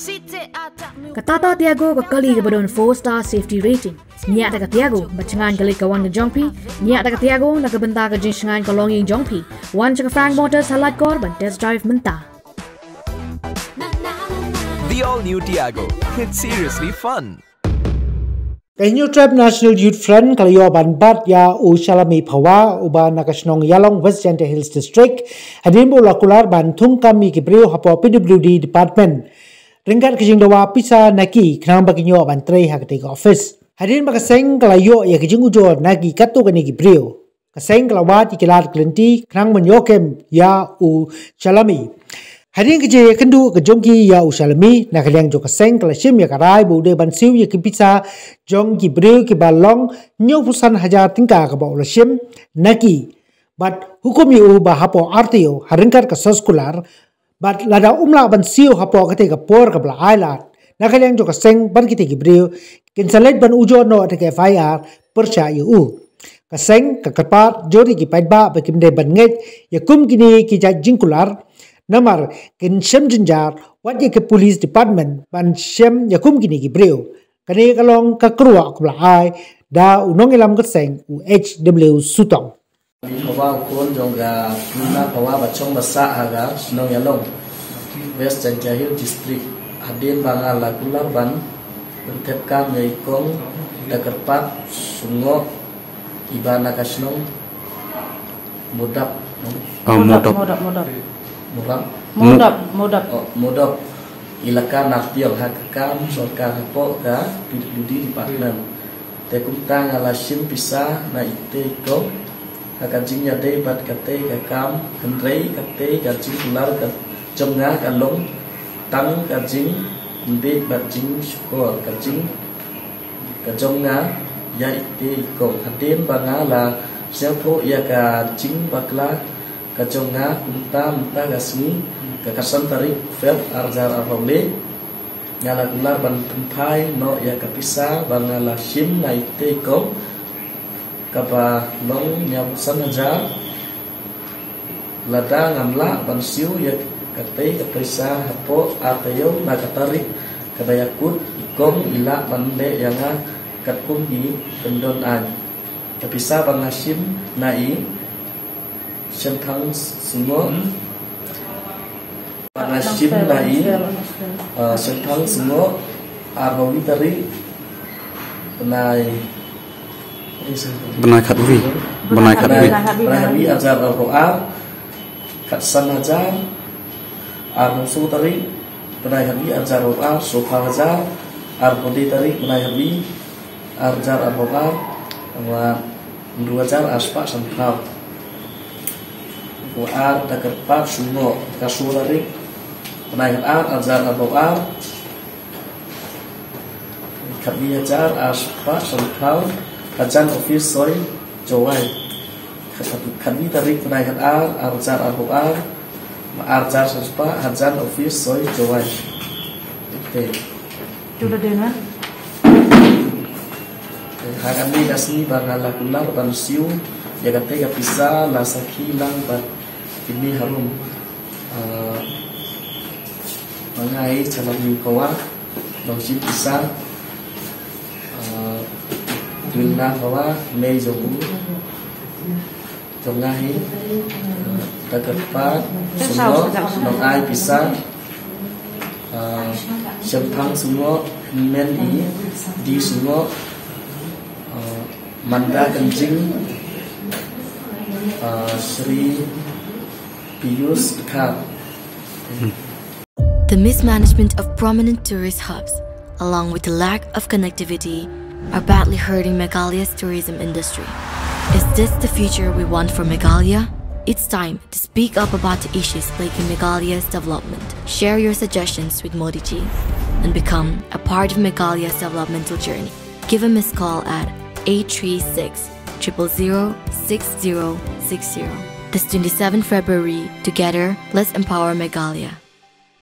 Katata Tiago ka kali ka badon 4 star safety rating. Nya ta Tiago machangan kali ka wan ka jongpi. Nya ta Tiago nakabenta ka jinsangan ka longing jongpi. Wan cha Frank Motors halat kor ban test drive menta. The all new Tiago. It's seriously fun. Kenyu Tribe National Youth Front kalayo ban bat ya u shalami phawa uba nakasnong yalong West Jante Hills District hadin bo lakular ban thung kami ki hapo PWD department ringkat kijing dawa pisa naki knang baginyo ban trei hakte office hadin baka seng kalayo ya kijing ujo naki katu kani ki brio kaseng kalawat ikilat klenti knang menyokem ya u shalami. Hari ke je kendu ke jongki ya usalami na kaliang jo kaseng kala shim ya karai bu de ban siu ya ki pizza jong ki breu ki balong nyo pusan hajar tingka ka ba ula shim naki but hukum yu ba hapo artio haringkar ka soskular but lada umla ban siu hapo kate ka por ka bla ailat na kaliang jo kaseng ban kite ki breu kinsalet ban ujo no ate ka FIR percha yu u. Kaseng ka kapat jori ki ba kimde ban nget ya kum kini ki ja jingkular namar kin shem jinjar wat ye ke police department ban shem ya kum gini ki breu kani kalong ka kruwa ku la ai da unong elam ka seng u hw sutong Hawa kun jonga nuna hawa bachong basa haga sunong yalong West Janjahil District Adin bangal lakular ban Bertep kam yaikong Dakerpat sungo Ibana kasnong Mudap Oh, modap. modap modap Murang modap modap Oh, modok ilaka napiong hakakam sorka hapo ka pidudi department te kumta ngala sim pisa na ite ko hakajing ya de bat kate ka kam hendrei kate ka jing ular ka jomnga ka long tang ka jing mbe bat jing syukur ka jing ka jomnga ya ite ko hatin banga la siapo ya ka jing bakla ka jomnga kumta mta gasmi kakasan tarik fel arjar arhole ngala gular ban pentai no ya kapisa bangala shim na ite ko kapa long nyabusan aja lada ngamla ban siu ya kate kapisa hapo atayo na katarik. Kadayakut ikong ila bande yanga katkun i kendon an. Kapisa bang shim na i. Sentang semua Panashim lai sentang semua penai Benai katwi. Benai katwi. Rahabi ajar al-Quran. Katsan ajar Ar-Nusu tari Penai habi ajar al-Quran. Suha ajar Ar-Budi tari Penai habi ajar al-Quran. Wa Dua ajar aspa sampau Quran Dakerpat Sungo Kasur tari Penaikan ar azar atau ar Kami ajar aspa sengkau Kajan ofis soy jawai Kami tarik penaikan ar Arjar atau ar Arjar sespa Hajan ofis soy jawai Oke. Sudah dengar Hakami kasih bangala kular ya kate ya bisa la sakilang bat ini harum mengai calon mingkawa Nongsi pisang Duna kawa Mei jogu Jongahi Dagerpat Semua Nong ai pisang. Sempang semua Men i Di semua Manda kencing Sri Pius Kar The mismanagement of prominent tourist hubs, along with the lack of connectivity, are badly hurting Meghalaya's tourism industry. Is this the future we want for Meghalaya? It's time to speak up about the issues plaguing Meghalaya's development. Share your suggestions with Modi ji and become a part of Meghalaya's developmental journey. Give a missed call at 836 000 6060. This 27 February, together, let's empower Meghalaya.